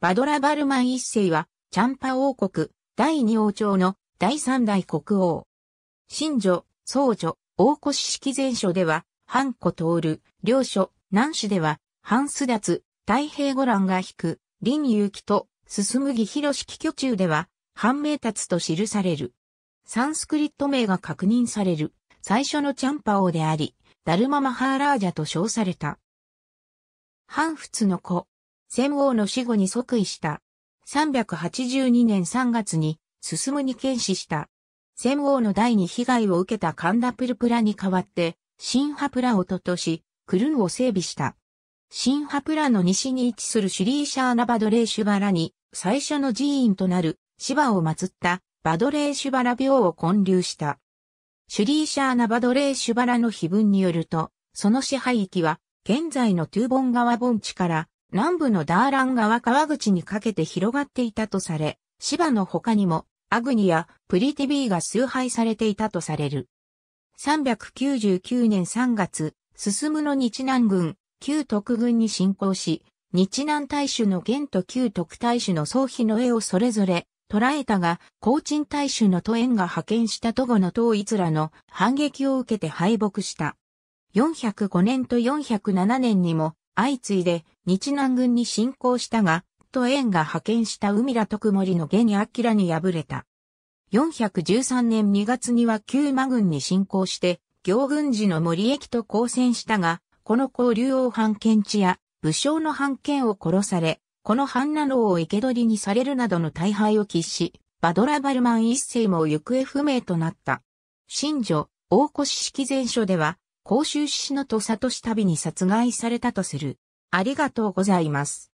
バドラバルマン一世は、チャンパ王国、第二王朝の第三代国王。新女、宗女、大越式前書では、反古通領書、南史では、反巣脱、太平五蘭が引く、林勇気と、進む義広式居中では、反名達と記される。サンスクリット名が確認される、最初のチャンパ王であり、ダルママハーラージャと称された。反仏の子、戦王の死後に即位した。382年3月に、進むに検視した。戦王の代に被害を受けたカンダプルプラに代わって、シンハプラをととし、クルンを整備した。シンハプラの西に位置するシュリーシャーナバドレーシュバラに、最初の寺院となる芝を祀ったバドレーシュバラ廟を建立した。シュリーシャーナバドレーシュバラの碑文によると、その支配域は、現在のトゥーボン川盆地から南部のダーラン川川口にかけて広がっていたとされ、芝の他にもアグニやプリティビーが崇拝されていたとされる。399年3月、進むの日南軍、旧徳軍に侵攻し、日南大主の元と旧徳大主の総妃の絵をそれぞれ捉えたが、高鎮大主の都園が派遣した都後の統一らの反撃を受けて敗北した。405年と407年にも相次いで日南軍に侵攻したが、都園が派遣した海ら徳森の下に明に敗れた。413年2月には旧馬軍に侵攻して、行軍時の森駅と交戦したが、この交流王藩検地や武将の藩権を殺され、この藩ナロを生け捕りにされるなどの大敗を喫し、バドラバルマン一世も行方不明となった。新女、大越式前書では、甲州市の土佐都市旅に殺害されたとする。ありがとうございます。